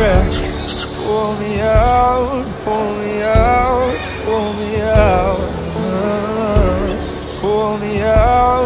breath. Pull me out, pull me out, pull me out. Uh, pull me out,